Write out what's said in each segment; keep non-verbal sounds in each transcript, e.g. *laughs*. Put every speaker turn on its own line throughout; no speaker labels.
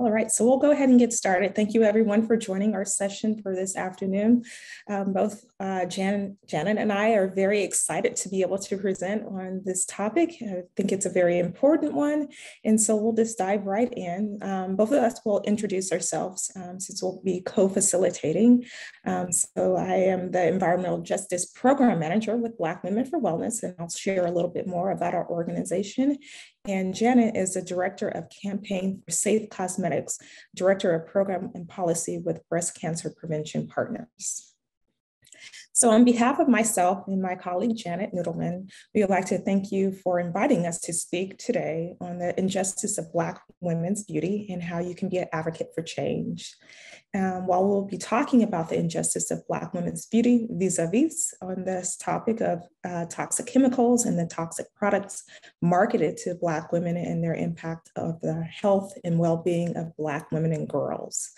All right, so we'll go ahead and get started. Thank you everyone for joining our session for this afternoon. Um, both uh, Jan, Janet and I are very excited to be able to present on this topic. I think it's a very important one. And so we'll just dive right in. Um, both of us will introduce ourselves um, since we'll be co-facilitating. Um, so I am the Environmental Justice Program Manager with Black Women for Wellness, and I'll share a little bit more about our organization. And Janet is the Director of Campaign for Safe Cosmetics, Director of Program and Policy with Breast Cancer Prevention Partners. So on behalf of myself and my colleague Janet Nudelman, we would like to thank you for inviting us to speak today on the injustice of Black women's beauty and how you can be an advocate for change. Um, while we'll be talking about the injustice of Black women's beauty vis-a-vis on this topic of uh, toxic chemicals and the toxic products marketed to Black women and their impact of the health and well-being of Black women and girls.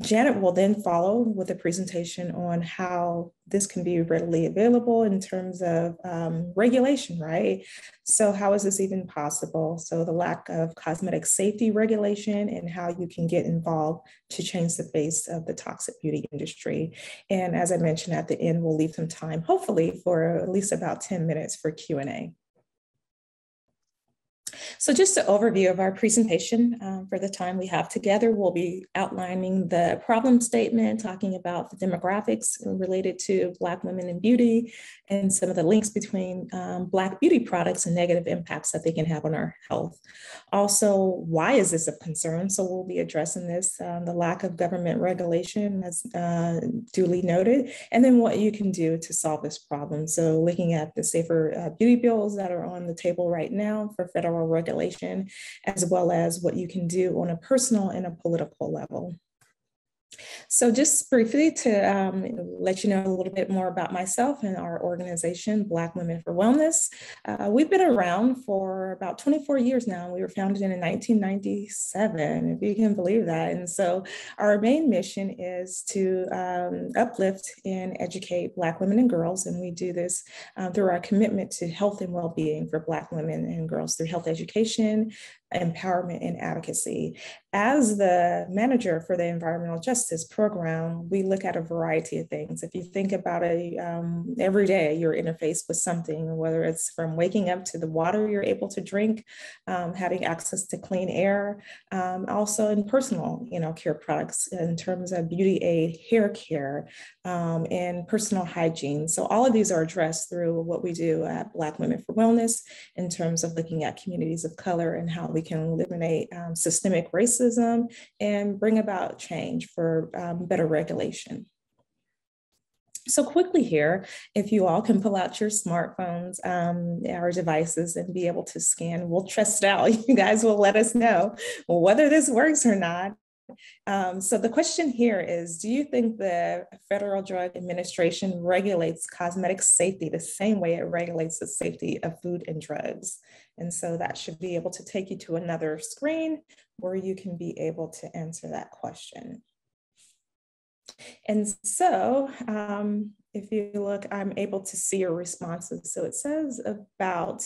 Janet will then follow with a presentation on how this can be readily available in terms of um, regulation, right? So how is this even possible? So the lack of cosmetic safety regulation and how you can get involved to change the face of the toxic beauty industry. And as I mentioned at the end, we'll leave some time, hopefully for at least about 10 minutes for Q&A. So just an overview of our presentation um, for the time we have together, we'll be outlining the problem statement, talking about the demographics related to Black women in beauty, and some of the links between um, Black beauty products and negative impacts that they can have on our health. Also, why is this a concern? So we'll be addressing this, um, the lack of government regulation as uh, duly noted, and then what you can do to solve this problem. So looking at the safer uh, beauty bills that are on the table right now for federal regulation, as well as what you can do on a personal and a political level. So just briefly to um, let you know a little bit more about myself and our organization, Black Women for Wellness. Uh, we've been around for about 24 years now. We were founded in 1997, if you can believe that. And so our main mission is to um, uplift and educate Black women and girls. And we do this um, through our commitment to health and well-being for Black women and girls through health education, empowerment and advocacy. As the manager for the environmental justice program, we look at a variety of things. If you think about it, um, every day you're interfaced with something, whether it's from waking up to the water you're able to drink, um, having access to clean air, um, also in personal, you know, care products in terms of beauty aid, hair care, um, and personal hygiene. So all of these are addressed through what we do at Black Women for Wellness in terms of looking at communities of color and how we can eliminate um, systemic racism and bring about change for um, better regulation. So quickly here, if you all can pull out your smartphones, um, our devices and be able to scan, we'll test out. *laughs* You guys will let us know whether this works or not. Um, so the question here is, do you think the Federal Drug Administration regulates cosmetic safety the same way it regulates the safety of food and drugs? And so that should be able to take you to another screen where you can be able to answer that question. And so um, if you look, I'm able to see your responses. So it says about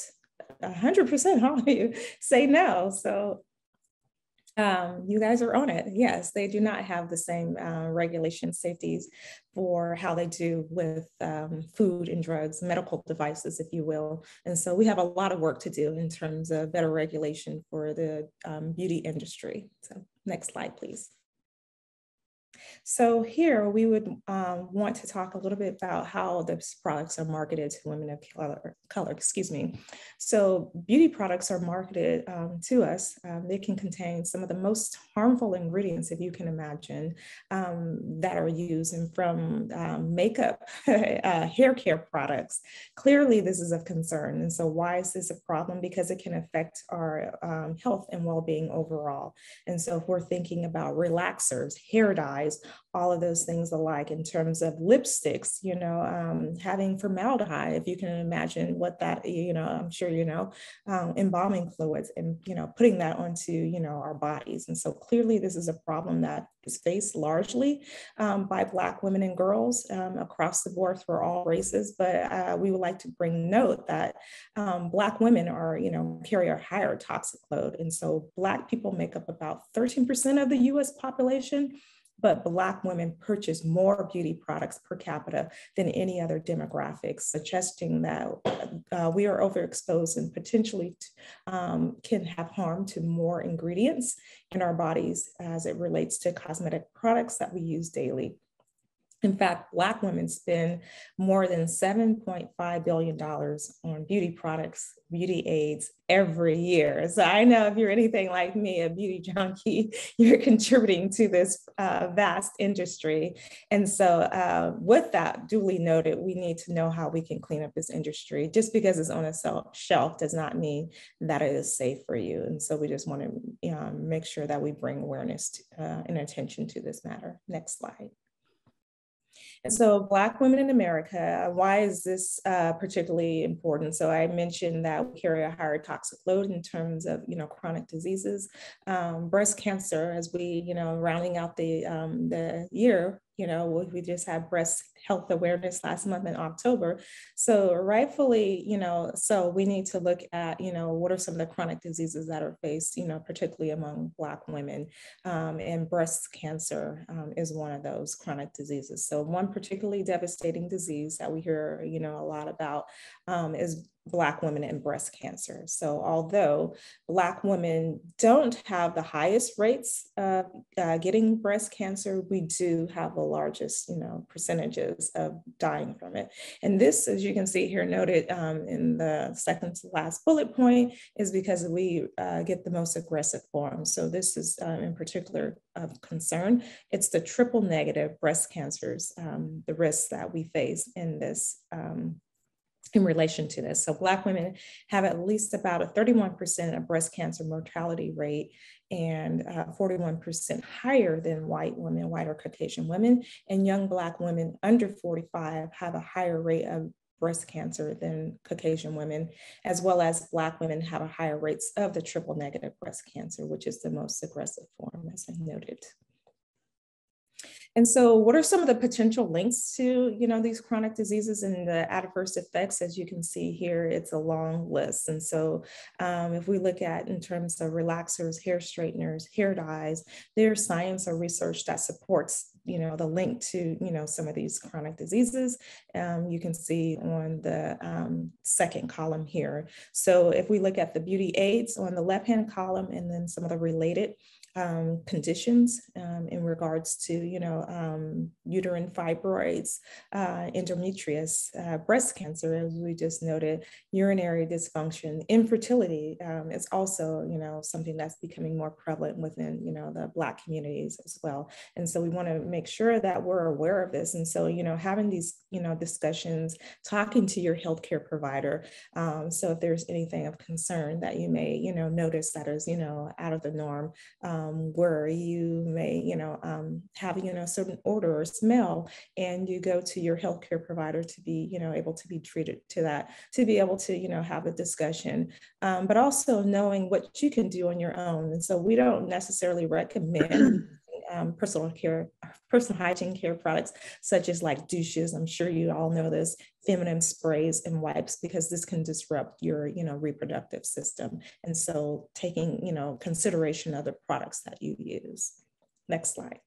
100% *laughs* how you say no. So um, you guys are on it. Yes, they do not have the same uh, regulation safeties for how they do with um, food and drugs, medical devices, if you will. And so we have a lot of work to do in terms of better regulation for the um, beauty industry. So next slide, please. So here we would um, want to talk a little bit about how these products are marketed to women of color, color excuse me. So beauty products are marketed um, to us. Um, they can contain some of the most harmful ingredients, if you can imagine, um, that are used and from um, makeup, *laughs* uh, hair care products. Clearly this is of concern. And so why is this a problem? Because it can affect our um, health and well-being overall. And so if we're thinking about relaxers, hair dyes, all of those things alike in terms of lipsticks, you know, um, having formaldehyde, if you can imagine what that, you know, I'm sure you know, um, embalming fluids and, you know, putting that onto, you know, our bodies. And so clearly this is a problem that is faced largely um, by Black women and girls um, across the board for all races. But uh, we would like to bring note that um, Black women are, you know, carry a higher toxic load. And so Black people make up about 13% of the US population but Black women purchase more beauty products per capita than any other demographics, suggesting that uh, we are overexposed and potentially um, can have harm to more ingredients in our bodies as it relates to cosmetic products that we use daily. In fact, Black women spend more than $7.5 billion on beauty products, beauty aids every year. So I know if you're anything like me, a beauty *laughs* junkie, you're contributing to this uh, vast industry. And so, uh, with that duly noted, we need to know how we can clean up this industry. Just because it's on a shelf does not mean that it is safe for you. And so, we just want to you know, make sure that we bring awareness to, uh, and attention to this matter. Next slide. And so Black women in America, why is this uh, particularly important? So I mentioned that we carry a higher toxic load in terms of, you know, chronic diseases. Um, breast cancer, as we, you know, rounding out the, um, the year, you know, we just had breast health awareness last month in October. So rightfully, you know, so we need to look at, you know, what are some of the chronic diseases that are faced, you know, particularly among Black women. Um, and breast cancer um, is one of those chronic diseases. So one particularly devastating disease that we hear, you know, a lot about um, is Black women and breast cancer. So, although Black women don't have the highest rates of uh, getting breast cancer, we do have the largest, you know, percentages of dying from it. And this, as you can see here noted um, in the second to last bullet point, is because we uh, get the most aggressive forms. So, this is um, in particular of concern. It's the triple negative breast cancers, um, the risks that we face in this um, in relation to this. So Black women have at least about a 31% of breast cancer mortality rate and uh, 41% higher than white women, white or Caucasian women. And young Black women under 45 have a higher rate of breast cancer than Caucasian women, as well as Black women have a higher rates of the triple negative breast cancer, which is the most aggressive form, as I noted. And so what are some of the potential links to, you know, these chronic diseases and the adverse effects? As you can see here, it's a long list. And so um, if we look at in terms of relaxers, hair straighteners, hair dyes, there's science or research that supports you know the link to you know some of these chronic diseases um, you can see on the um, second column here so if we look at the beauty aids on the left hand column and then some of the related um, conditions um, in regards to, you know, um, uterine fibroids, uh, endometrius, uh, breast cancer, as we just noted, urinary dysfunction, infertility um, is also, you know, something that's becoming more prevalent within, you know, the Black communities as well. And so we want to make sure that we're aware of this. And so, you know, having these, you know, discussions, talking to your healthcare provider. Um, so if there's anything of concern that you may, you know, notice that is, you know, out of the norm, um, um, where you may, you know, um, have, you know, a certain odor or smell, and you go to your healthcare provider to be, you know, able to be treated to that, to be able to, you know, have a discussion, um, but also knowing what you can do on your own. And so we don't necessarily recommend *clears throat* *clears throat* um, personal care, personal hygiene care products, such as like douches. I'm sure you all know this, feminine sprays and wipes, because this can disrupt your, you know, reproductive system. And so taking, you know, consideration of the products that you use. Next slide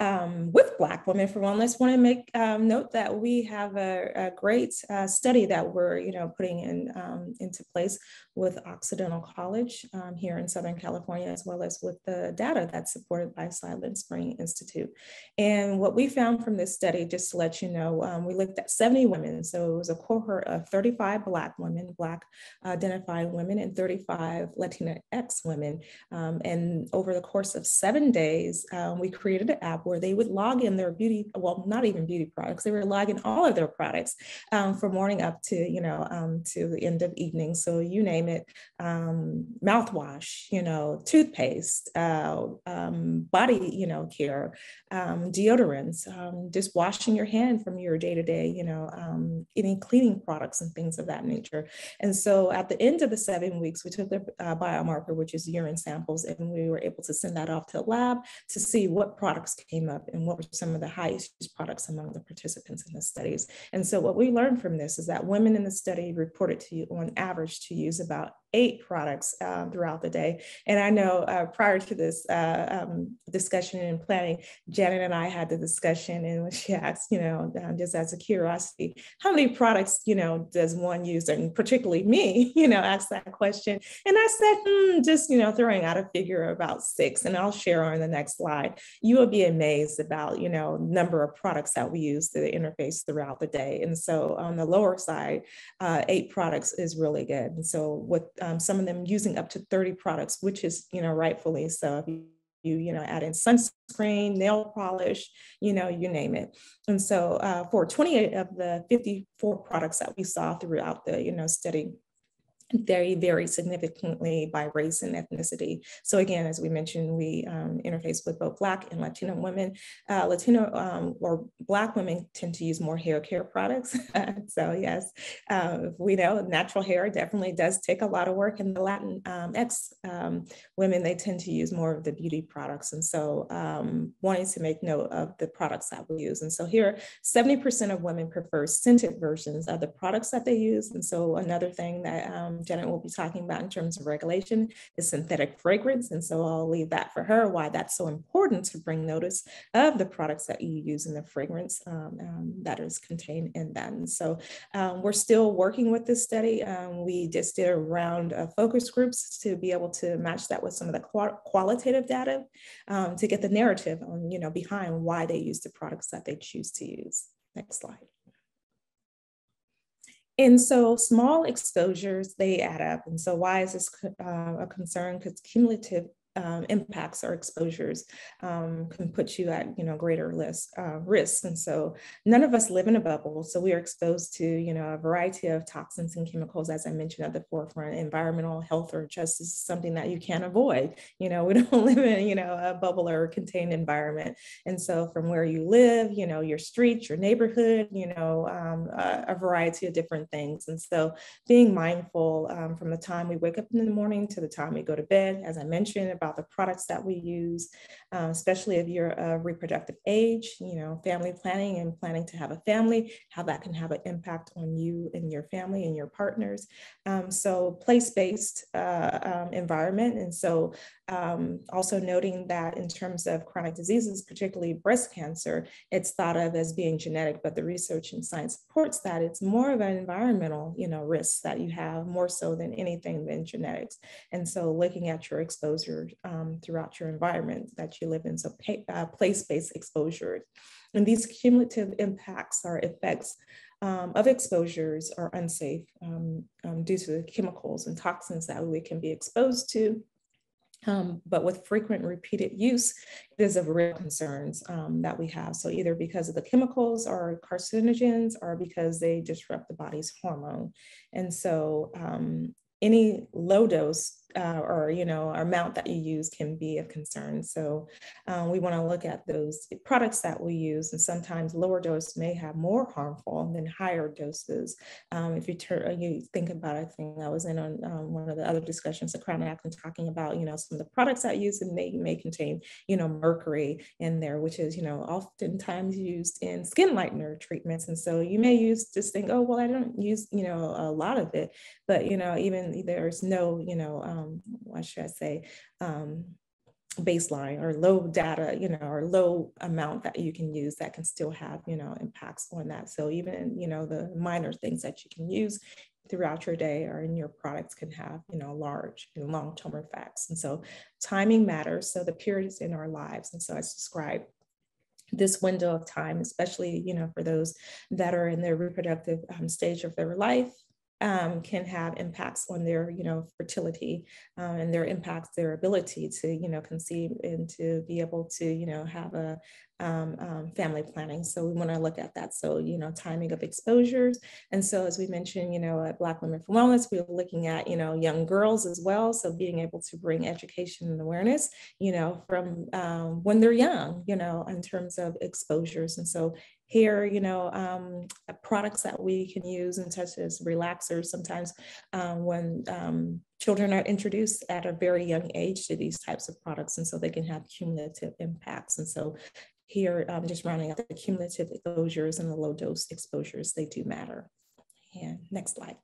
um, with Black Women for Wellness, want to make um, note that we have a, a great uh, study that we're, you know, putting in um, into place with Occidental College um, here in Southern California, as well as with the data that's supported by Silent Spring Institute. And what we found from this study, just to let you know, um, we looked at 70 women. So it was a cohort of 35 Black women, Black identified women, and 35 Latinx women. Um, and over the course of seven days, we created an app where they would log in their beauty, well, not even beauty products, they were logging all of their products um, from morning up to, you know, um, to the end of evening. So you name name it, um, mouthwash, you know, toothpaste, uh, um, body, you know, care, um, deodorants, um, just washing your hand from your day to day, you know, um, any cleaning products and things of that nature. And so at the end of the seven weeks, we took the uh, biomarker, which is urine samples, and we were able to send that off to the lab to see what products came up and what were some of the highest used products among the participants in the studies. And so what we learned from this is that women in the study reported to you on average to use about about eight products um, throughout the day. And I know uh, prior to this uh, um, discussion and planning, Janet and I had the discussion, and she *laughs* asked, you know, um, just as a curiosity, how many products, you know, does one use? And particularly me, *laughs* you know, asked that question. And I said, hmm, just, you know, throwing out a figure of about six, and I'll share on the next slide. You will be amazed about, you know, number of products that we use to interface throughout the day. And so on the lower side, uh, eight products is really good. And so with um, some of them using up to 30 products, which is, you know, rightfully so. If you, you, know, add in sunscreen, nail polish, you know, you name it. And so uh, for 28 of the 54 products that we saw throughout the, you know, study, very, very significantly by race and ethnicity. So again, as we mentioned, we um, interface with both Black and Latino women. Uh, Latino um, or Black women tend to use more hair care products. *laughs* so yes, uh, we know natural hair definitely does take a lot of work. And the Latin um, X um, women, they tend to use more of the beauty products. And so um, wanting to make note of the products that we use. And so here, 70% of women prefer scented versions of the products that they use. And so another thing that um, Janet will be talking about in terms of regulation is synthetic fragrance. And so I'll leave that for her, why that's so important to bring notice of the products that you use in the fragrance um, um, that is contained in. And so um, we're still working with this study. Um, we just did a round of focus groups to be able to match that with some of the qual qualitative data um, to get the narrative on, you know, behind why they use the products that they choose to use. Next slide. And so small exposures, they add up. And so why is this uh, a concern? Because cumulative um, impacts or exposures um, can put you at you know greater risk uh, risks and so none of us live in a bubble so we are exposed to you know a variety of toxins and chemicals as i mentioned at the forefront. Environmental health or justice is something that you can't avoid. You know *laughs* we don't live in you know a bubble or a contained environment. And so from where you live you know your street your neighborhood you know um, a, a, variety of different things. And so being mindful um, from the time we wake up in the morning to the time we go to bed as i mentioned about the products that we use, uh, especially if you're a reproductive age, you know, family planning and planning to have a family, how that can have an impact on you and your family and your partners. Um, so place-based uh, um, environment. And so um, also noting that in terms of chronic diseases, particularly breast cancer, it's thought of as being genetic, but the research and science supports that it's more of an environmental, you know, risk that you have more so than anything than genetics. And so looking at your exposure um, throughout your environment that you live in, so uh, place-based exposures. And these cumulative impacts or effects um, of exposures are unsafe um, um, due to the chemicals and toxins that we can be exposed to um, but with frequent repeated use, it is of real concerns um, that we have. So either because of the chemicals or carcinogens or because they disrupt the body's hormone. And so um, any low dose uh, or you know our amount that you use can be of concern. So um, we want to look at those products that we use, and sometimes lower dose may have more harmful than higher doses. Um, if you turn, uh, you think about, I think I was in on um, one of the other discussions, of Crown and talking about you know some of the products that use and may may contain you know mercury in there, which is you know oftentimes used in skin lightener treatments, and so you may use just think, oh well, I don't use you know a lot of it, but you know even there's no you know um, what should I say, um, baseline or low data, you know, or low amount that you can use that can still have, you know, impacts on that. So even, you know, the minor things that you can use throughout your day or in your products can have, you know, large and long-term effects. And so timing matters. So the periods in our lives. And so I described, this window of time, especially, you know, for those that are in their reproductive um, stage of their life, um, can have impacts on their, you know, fertility um, and their impacts their ability to, you know, conceive and to be able to, you know, have a um, um, family planning. So we want to look at that. So, you know, timing of exposures. And so, as we mentioned, you know, at Black Women for Wellness, we are looking at, you know, young girls as well. So being able to bring education and awareness, you know, from um, when they're young, you know, in terms of exposures. And so here, you know, um, products that we can use and such as relaxers sometimes um, when um, children are introduced at a very young age to these types of products. And so they can have cumulative impacts. And so here, I'm just rounding up the cumulative exposures and the low dose exposures, they do matter. And next slide.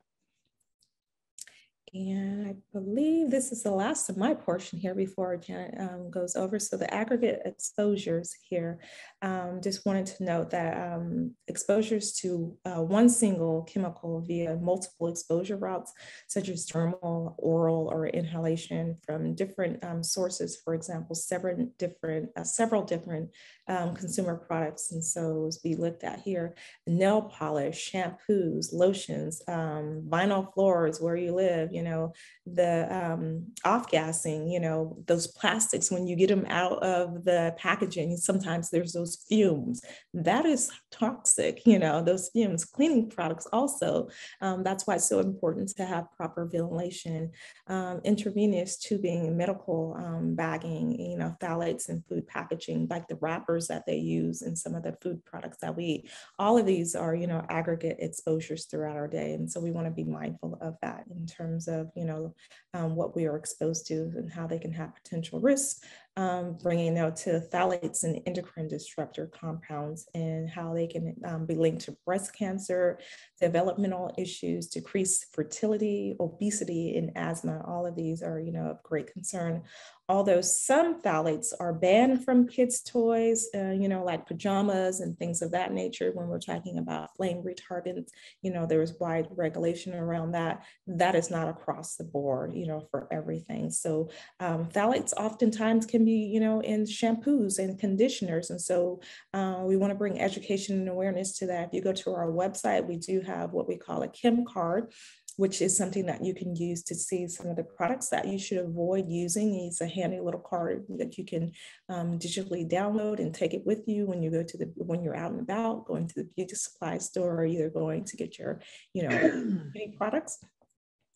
And I believe this is the last of my portion here before Janet um, goes over. So the aggregate exposures here, um, just wanted to note that um, exposures to uh, one single chemical via multiple exposure routes, such as dermal, oral, or inhalation from different um, sources, for example, several different, uh, several different um, consumer products. And so as we looked at here, nail polish, shampoos, lotions, um, vinyl floors where you live, you know, the um, off-gassing, you know, those plastics, when you get them out of the packaging, sometimes there's those fumes. That is toxic, you know, those fumes. Cleaning products also, um, that's why it's so important to have proper ventilation. Um, intravenous tubing, medical um, bagging, you know, phthalates and food packaging, like the wrappers that they use in some of the food products that we eat. All of these are, you know, aggregate exposures throughout our day. And so we want to be mindful of that in terms of, you know, um, what we are exposed to and how they can have potential risks um, bringing out to phthalates and endocrine disruptor compounds and how they can um, be linked to breast cancer, developmental issues, decreased fertility, obesity, and asthma. All of these are, you know, of great concern. Although some phthalates are banned from kids' toys, uh, you know, like pajamas and things of that nature, when we're talking about flame retardants, you know, there's wide regulation around that. That is not across the board, you know, for everything. So um, phthalates oftentimes can be be, you know, in shampoos and conditioners. And so uh, we want to bring education and awareness to that. If you go to our website, we do have what we call a Chem card, which is something that you can use to see some of the products that you should avoid using. It's a handy little card that you can um, digitally download and take it with you when you go to the when you're out and about, going to the beauty supply store, or either going to get your, you know, *clears throat* products.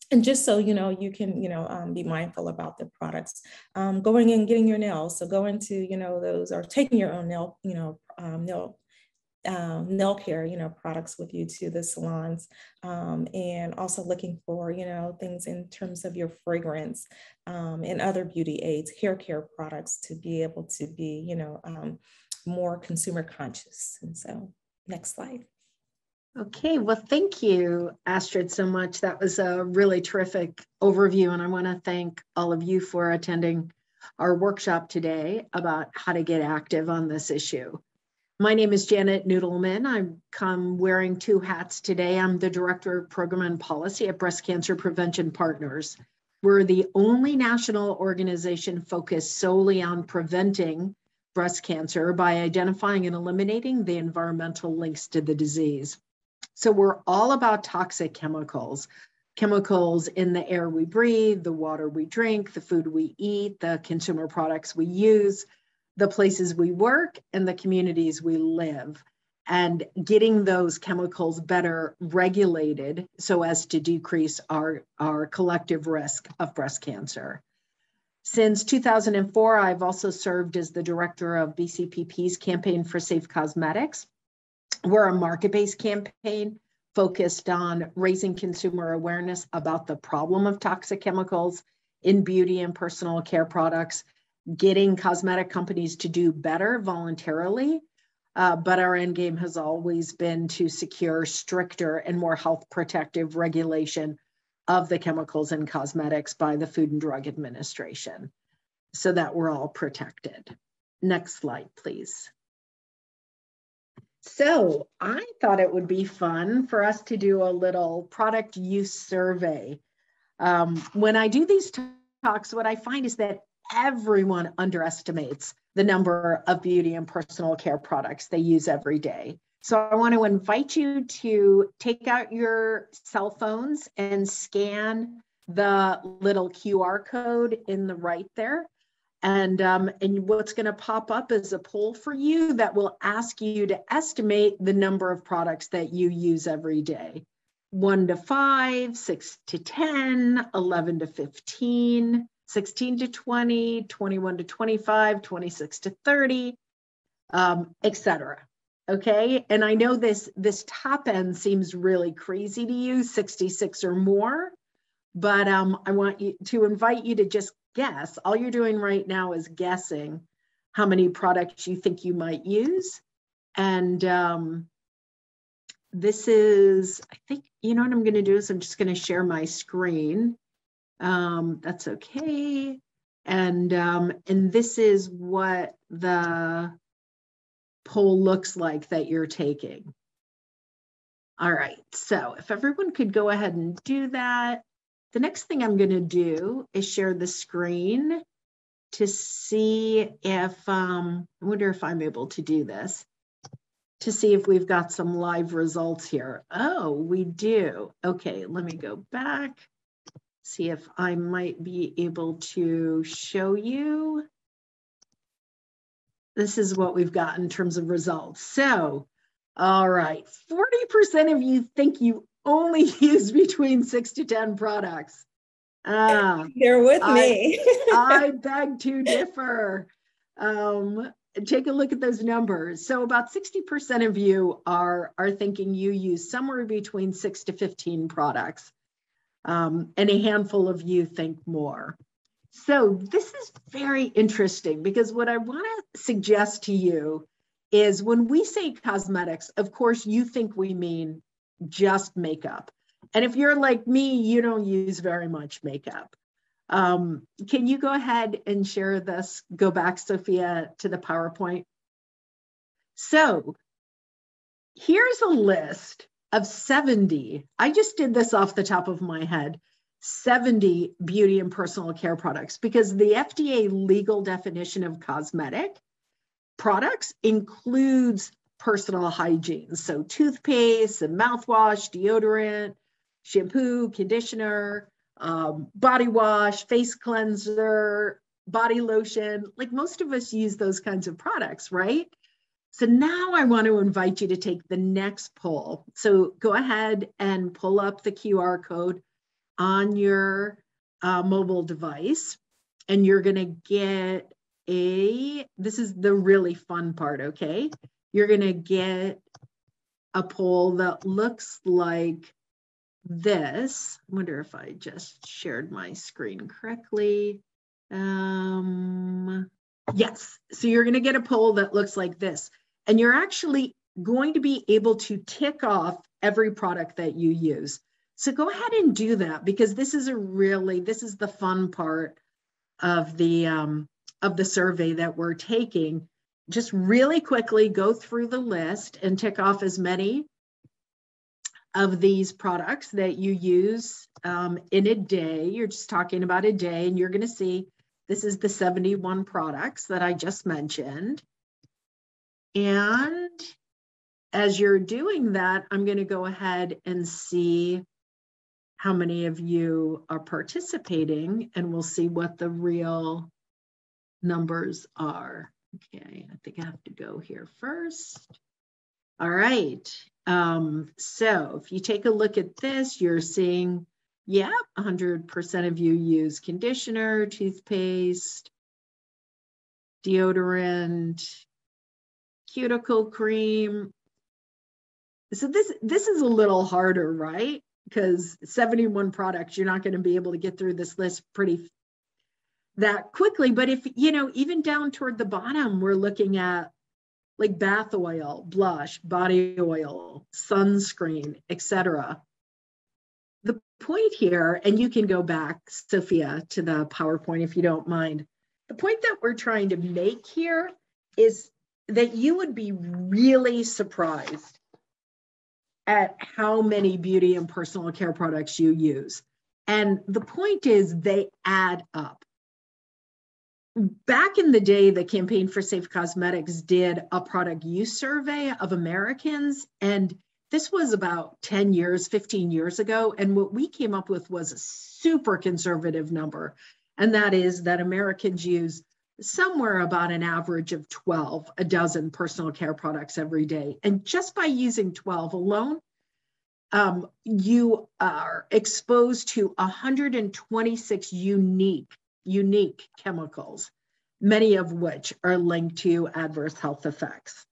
And just so you know you can you know um, be mindful about the products. Um, going and getting your nails. So going to you know those or taking your own nail you know um, nail um, nail care, you know, products with you to the salons, um, and also looking for, you know, things in terms of your fragrance um, and other beauty aids, hair care products to be able to be, you know, um, more consumer conscious. And so, next slide.
Okay, well, thank you, Astrid, so much. That was a really terrific overview, and I want to thank all of you for attending our workshop today about how to get active on this issue. My name is Janet Nudelman. I come wearing two hats today. I'm the Director of Program and Policy at Breast Cancer Prevention Partners. We're the only national organization focused solely on preventing breast cancer by identifying and eliminating the environmental links to the disease. So we're all about toxic chemicals, chemicals in the air we breathe, the water we drink, the food we eat, the consumer products we use, the places we work, and the communities we live. And getting those chemicals better regulated so as to decrease our, our collective risk of breast cancer. Since 2004, I've also served as the director of BCPP's Campaign for Safe Cosmetics, we're a market based campaign focused on raising consumer awareness about the problem of toxic chemicals in beauty and personal care products, getting cosmetic companies to do better voluntarily. Uh, but our end game has always been to secure stricter and more health protective regulation of the chemicals in cosmetics by the Food and Drug Administration so that we're all protected. Next slide, please. So I thought it would be fun for us to do a little product use survey. Um, when I do these talks, what I find is that everyone underestimates the number of beauty and personal care products they use every day. So I want to invite you to take out your cell phones and scan the little QR code in the right there. And, um, and what's going to pop up is a poll for you that will ask you to estimate the number of products that you use every day. One to five, six to 10, 11 to 15, 16 to 20, 21 to 25, 26 to 30, um, etc. Okay, and I know this this top end seems really crazy to you, 66 or more, but um, I want you to invite you to just guess. All you're doing right now is guessing how many products you think you might use, and um, this is I think you know what I'm going to do is I'm just going to share my screen. Um, that's okay, and um, and this is what the poll looks like that you're taking. All right, so if everyone could go ahead and do that. The next thing I'm going to do is share the screen to see if, um, I wonder if I'm able to do this, to see if we've got some live results here. Oh, we do. Okay, let me go back, see if I might be able to show you this is what we've got in terms of results. So, all right, 40% of you think you only *laughs* use between six to 10 products.
Ah, They're with
I,
me. *laughs*
I *laughs* beg to differ. Um, take a look at those numbers. So about 60% of you are, are thinking you use somewhere between six to 15 products. Um, and a handful of you think more. So this is very interesting because what I want to suggest to you is when we say cosmetics, of course, you think we mean just makeup. And if you're like me, you don't use very much makeup. Um, can you go ahead and share this? Go back, Sophia, to the PowerPoint. So here's a list of 70. I just did this off the top of my head 70 beauty and personal care products because the FDA legal definition of cosmetic products includes personal hygiene. So, toothpaste and mouthwash, deodorant, shampoo, conditioner, um, body wash, face cleanser, body lotion. Like most of us use those kinds of products, right? So now I want to invite you to take the next poll. So go ahead and pull up the QR code on your uh, mobile device and you're going to get a this is the really fun part okay? You're going to get a poll that looks like this. I wonder if i just shared my screen correctly. Um yes. So you're going to get a poll that looks like this and you're actually going to be able to tick off every product that you use so go ahead and do that because this is a really this is the fun part of the um, of the survey that we're taking. Just really quickly go through the list and tick off as many of these products that you use um, in a day. You're just talking about a day, and you're going to see this is the 71 products that I just mentioned. And as you're doing that, I'm going to go ahead and see how many of you are participating and we'll see what the real numbers are. Okay, I think I have to go here first. All right, um, so if you take a look at this, you're seeing, yeah, 100% of you use conditioner, toothpaste, deodorant, cuticle cream. So this, this is a little harder, right? because 71 products, you're not going to be able to get through this list pretty that quickly. But if, you know, even down toward the bottom, we're looking at like bath oil, blush, body oil, sunscreen, etc. The point here, and you can go back, Sophia, to the PowerPoint if you don't mind. The point that we're trying to make here is that you would be really surprised at how many beauty and personal care products you use. And the point is, they add up. back in the day, the Campaign for Safe Cosmetics did a product use survey of Americans, and this was about 10 years, 15 years ago. And what we came up with was a super conservative number, and that is that Americans use somewhere about an average of 12, a dozen personal care products every day. And just by using 12 alone, um, you are exposed to 126 unique unique chemicals, many of which are linked to adverse health effects.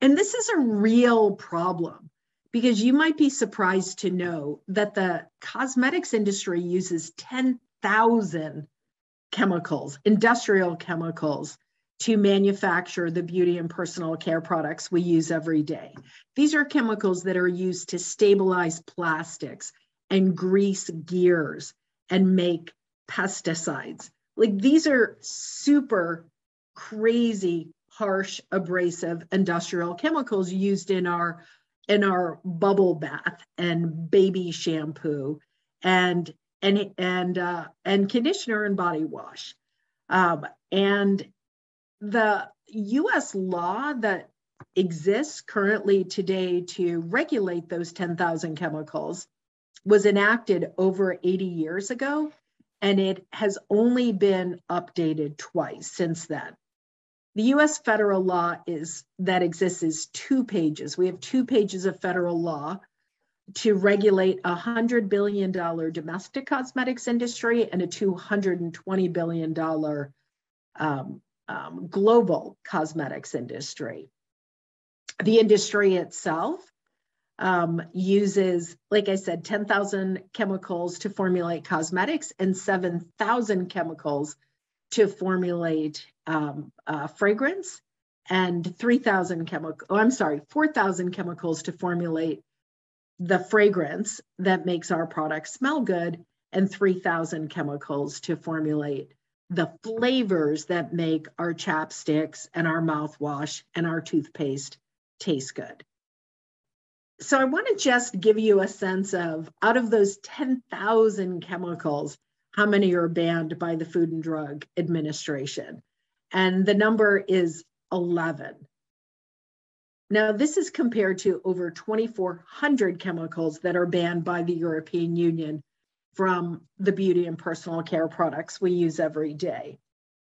And this is a real problem because you might be surprised to know that the cosmetics industry uses 10,000 chemicals, industrial chemicals, to manufacture the beauty and personal care products we use every day. These are chemicals that are used to stabilize plastics and grease gears and make pesticides. Like these are super crazy, harsh, abrasive industrial chemicals used in our in our bubble bath and baby shampoo and and and uh, and conditioner and body wash. Um, and the U.S. law that exists currently today to regulate those 10,000 chemicals was enacted over 80 years ago and it has only been updated twice since then. The US federal law is that exists is two pages. We have two pages of federal law to regulate a $100 billion domestic cosmetics industry and a $220 billion um, um, global cosmetics industry. The industry itself um, uses, like I said, 10,000 chemicals to formulate cosmetics and 7,000 chemicals to formulate um, uh, fragrance and 3,000 chemical, oh, I'm sorry, 4,000 chemicals to formulate the fragrance that makes our product smell good and 3,000 chemicals to formulate the flavors that make our chapsticks and our mouthwash and our toothpaste taste good so I want to just give you a sense of out of those 10,000 chemicals, how many are banned by the Food and Drug Administration? And the number is 11. Now, this is compared to over 2,400 chemicals that are banned by the European Union from the beauty and personal care products we use every day.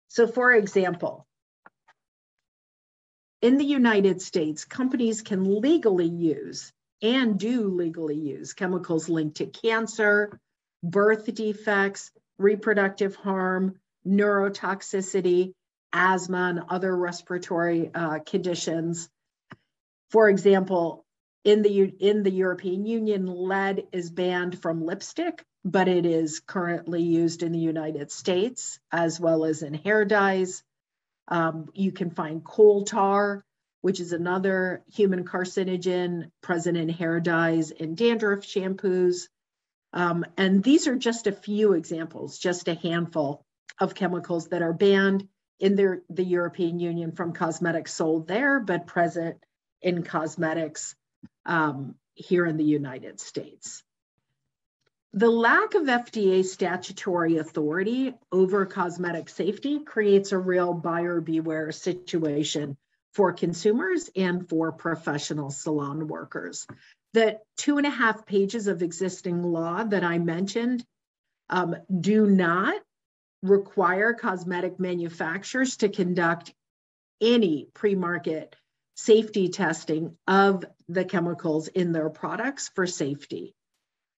So, for example, in the United States, companies can legally use and do legally use chemicals linked to cancer, birth defects, reproductive harm, neurotoxicity, asthma, and other respiratory uh, conditions. For example, in the, in the European Union, lead is banned from lipstick, but it is currently used in the United States as well as in hair dyes. Um, you can find coal tar which is another human carcinogen present in hair dyes and dandruff shampoos. Um, and these are just a few examples, just a handful of chemicals that are banned in the, the European Union from cosmetics sold there, but present in cosmetics um, here in the United States. The lack of FDA statutory authority over cosmetic safety creates a real buyer beware situation for consumers and for professional salon workers. The two and a half pages of existing law that I mentioned um, do not require cosmetic manufacturers to conduct any pre market safety testing of the chemicals in their products for safety.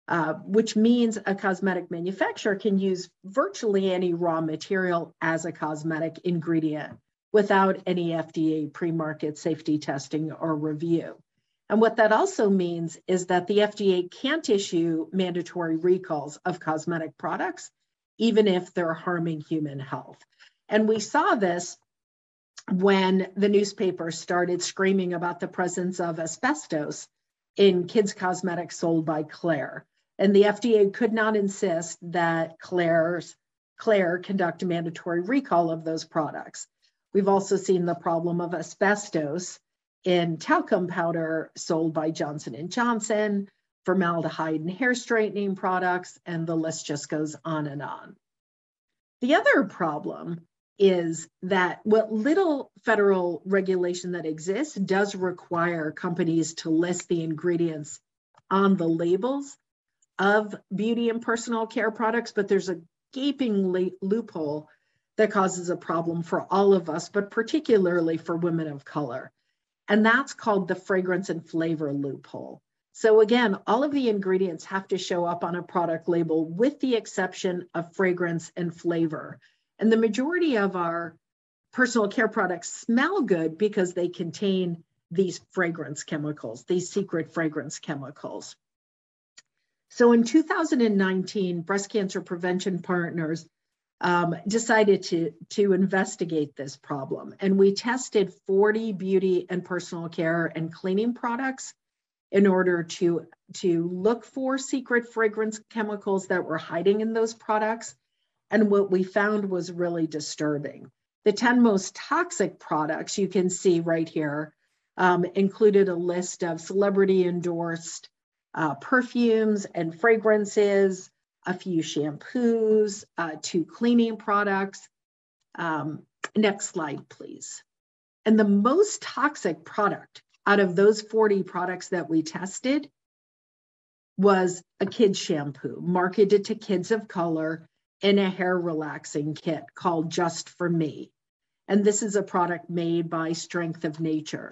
Uh, which means a cosmetic manufacturer can use virtually any raw material as a cosmetic ingredient without any FDA pre market safety testing or review. And what that also means is that the FDA can't issue mandatory recalls of cosmetic products, even if they're harming human health. And we saw this when the newspaper started screaming about the presence of asbestos in kids' cosmetics sold by Claire. And the FDA could not insist that Claire's Klare conduct a mandatory recall of those products. We've also seen the problem of asbestos in talcum powder sold by Johnson & Johnson, formaldehyde in hair straightening products, and the list just goes on and on. The other problem is that what little federal regulation that exists does require companies to list the ingredients on the labels of beauty and personal care products, but there's a gaping loophole that causes a problem for all of us, but particularly for women of color. And that's called the fragrance and flavor loophole. So again, all of the ingredients have to show up on a product label with the exception of fragrance and flavor. And the majority of our personal care products smell good because they contain these fragrance chemicals, these secret fragrance chemicals. So in 2019, Breast Cancer Prevention Partners um, decided to, to investigate this problem. And we tested 40 beauty and personal care and cleaning products in order to, to look for secret fragrance chemicals that were hiding in those products and what we found was really disturbing. The 10 most toxic products you can see right here um, included a list of celebrity endorsed uh, perfumes and fragrances, a few shampoos, uh, two cleaning products. Um, next slide, please. And the most toxic product out of those 40 products that we tested was a kid's shampoo marketed to kids of color in a hair relaxing kit called Just for Me. And this is a product made by Strength of Nature.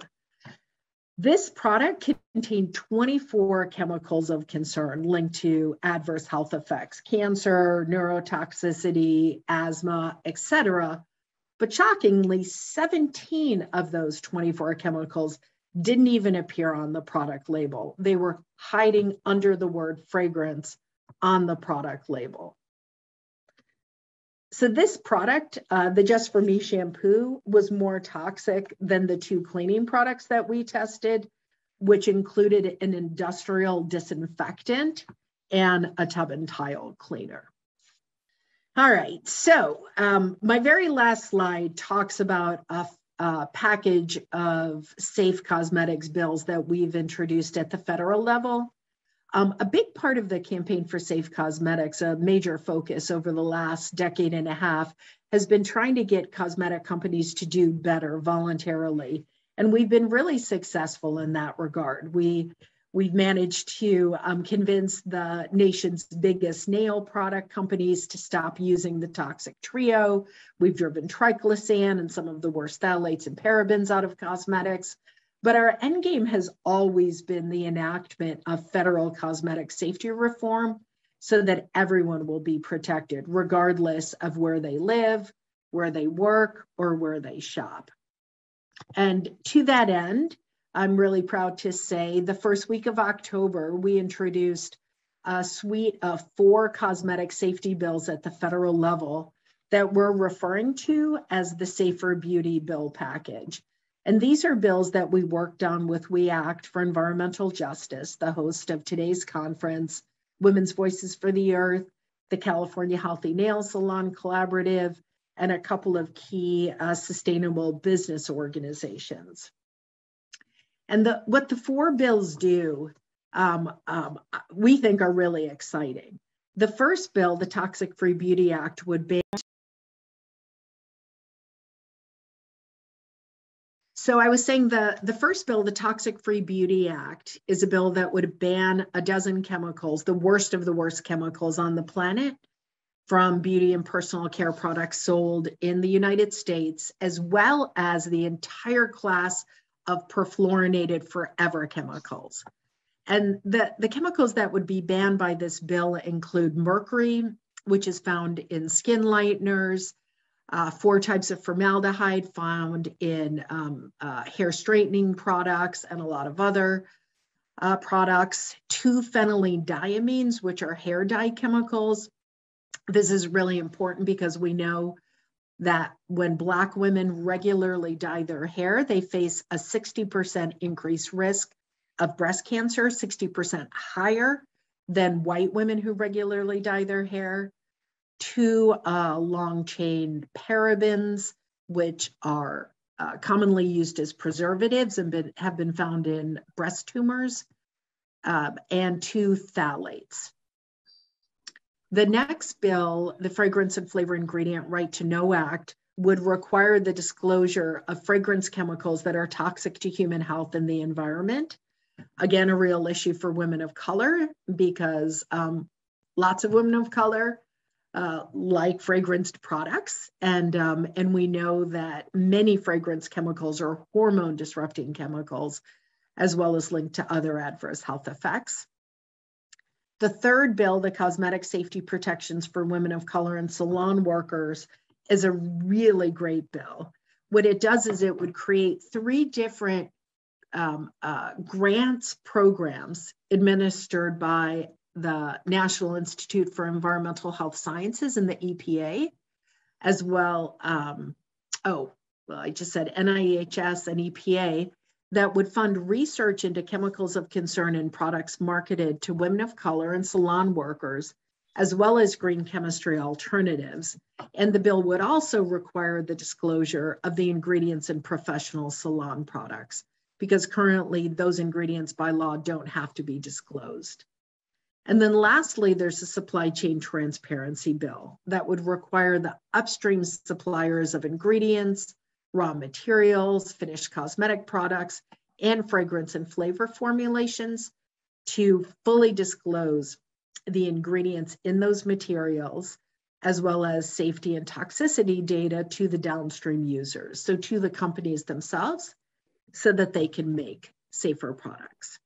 This product contained 24 chemicals of concern linked to adverse health effects, cancer, neurotoxicity, asthma, etc. But shockingly, 17 of those 24 chemicals didn't even appear on the product label. They were hiding under the word fragrance on the product label. So this product, uh, the Just For Me shampoo, was more toxic than the two cleaning products that we tested, which included an industrial disinfectant and a tub and tile cleaner. All right, so um, my very last slide talks about a, a package of safe cosmetics bills that we've introduced at the federal level. Um, a big part of the campaign for safe cosmetics, a major focus over the last decade and a half, has been trying to get cosmetic companies to do better voluntarily. And we've been really successful in that regard. We, we've managed to um, convince the nation's biggest nail product companies to stop using the toxic trio. We've driven triclosan and some of the worst phthalates and parabens out of cosmetics. But our end game has always been the enactment of federal cosmetic safety reform so that everyone will be protected, regardless of where they live, where they work, or where they shop. And to that end, I'm really proud to say the first week of October, we introduced a suite of four cosmetic safety bills at the federal level that we're referring to as the Safer Beauty Bill Package. And these are bills that we worked on with We Act for Environmental Justice, the host of today's conference, Women's Voices for the Earth, the California Healthy Nail Salon Collaborative, and a couple of key uh, sustainable business organizations. And the, what the four bills do, um, um, we think are really exciting. The first bill, the Toxic Free Beauty Act, would ban So I was saying the, the first bill, the Toxic Free Beauty Act, is a bill that would ban a dozen chemicals, the worst of the worst chemicals on the planet, from beauty and personal care products sold in the United States, as well as the entire class of perfluorinated forever chemicals. And the, the chemicals that would be banned by this bill include mercury, which is found in skin lighteners, uh, four types of formaldehyde found in um, uh, hair straightening products and a lot of other uh, products, two phenylene diamines, which are hair dye chemicals. This is really important because we know that when Black women regularly dye their hair, they face a 60% increased risk of breast cancer, 60% higher than white women who regularly dye their hair two uh, long chain parabens, which are uh, commonly used as preservatives and been, have been found in breast tumors, uh, and two phthalates. The next bill, the Fragrance and Flavor Ingredient Right to Know Act, would require the disclosure of fragrance chemicals that are toxic to human health and the environment. Again, a real issue for women of color because um, lots of women of color uh, like fragranced products, and um, and we know that many fragrance chemicals are hormone disrupting chemicals, as well as linked to other adverse health effects. The third bill, the Cosmetic Safety Protections for Women of Color and Salon Workers, is a really great bill. What it does is it would create three different um, uh, grants programs administered by the National Institute for Environmental Health Sciences and the EPA, as well. Um, oh, well, I just said NIEHS and EPA that would fund research into chemicals of concern in products marketed to women of color and salon workers, as well as green chemistry alternatives. And the bill would also require the disclosure of the ingredients in professional salon products, because currently those ingredients by law don't have to be disclosed. And then lastly, there's a supply chain transparency bill that would require the upstream suppliers of ingredients, raw materials, finished cosmetic products, and fragrance and flavor formulations to fully disclose the ingredients in those materials, as well as safety and toxicity data to the downstream users, so to the companies themselves, so that they can make safer products.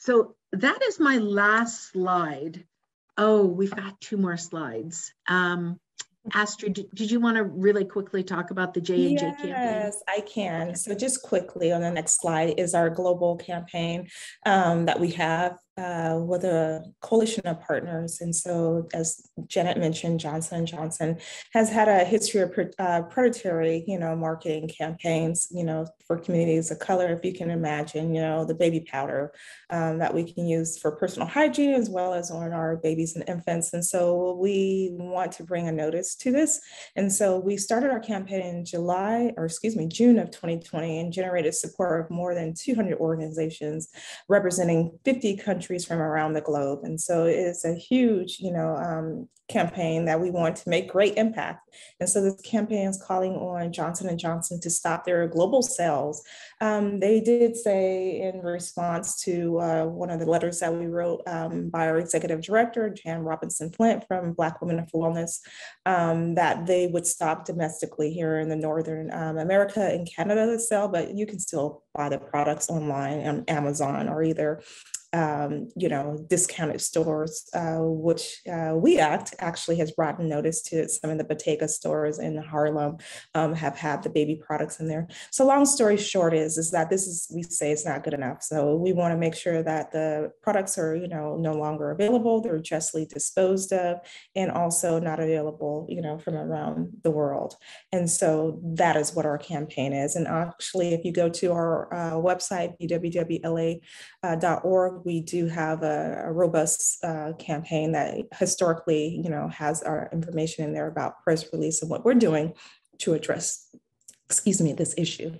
So that is my last slide. Oh, we've got two more slides. Um, Astrid, did, you want to really quickly talk about the J and J campaign?
Yes, I can. So just quickly on the next slide is our global campaign um, that we have uh, with a coalition of partners. And so, as Janet mentioned, Johnson & Johnson has had a history of uh, predatory, you know, marketing campaigns, you know, for communities of color, if you can imagine, you know, the baby powder um, that we can use for personal hygiene as well as on our babies and infants. And so we want to bring a notice to this. And so we started our campaign in July, or excuse me, June of 2020 and generated support of more than 200 organizations representing 50 countries countries from around the globe. And so it's a huge, you know, um, campaign that we want to make great impact. And so this campaign is calling on Johnson & Johnson to stop their global sales. Um, they did say in response to uh, one of the letters that we wrote um, by our executive director, Jan Robinson Flint from Black Women for Wellness, um, that they would stop domestically here in the Northern um, America and Canada to sell, but you can still buy the products online on Amazon or either um, you know, discounted stores, uh, which uh, We Act actually has brought notice to some of the bodega stores in Harlem um, have had the baby products in there. So long story short is, is that this is, we say it's not good enough. So we wanna make sure that the products are, you know, no longer available, they're justly disposed of, and also not available, you know, from around the world. And so that is what our campaign is. And actually, if you go to our uh, website, bwwla.org, we do have a, a robust uh, campaign that historically, you know, has our information in there about press release and what we're doing to address, excuse me, this issue.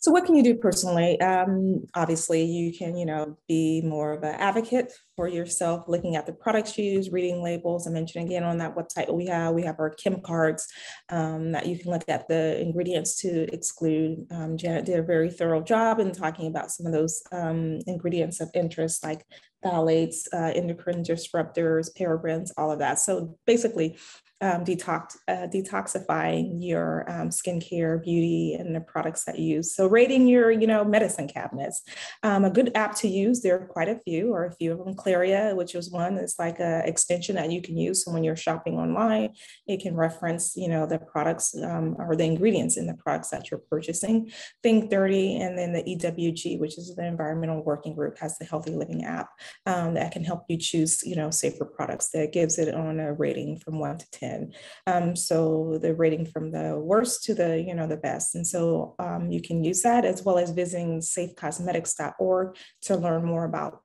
So what can you do personally? Um, obviously, you can, you know, be more of an advocate for yourself, looking at the products you use, reading labels. I mentioned again on that website we have, we have our chem cards um, that you can look at the ingredients to exclude. Um, Janet did a very thorough job in talking about some of those um, ingredients of interest like phthalates, uh, endocrine disruptors, parabens, all of that. So basically, um, detox, uh, detoxifying your um, skincare, beauty, and the products that you use. So rating your, you know, medicine cabinets. Um, a good app to use, there are quite a few, or a few of them. Clearya, which is one, it's like an extension that you can use. So when you're shopping online, it can reference, you know, the products um, or the ingredients in the products that you're purchasing. Think Dirty, and then the EWG, which is the Environmental Working Group, has the Healthy Living app um, that can help you choose, you know, safer products. That gives it on a rating from one to ten 10. Um, so the rating from the worst to the, you know, the best. And so um, you can use that as well as visiting safecosmetics.org to learn more about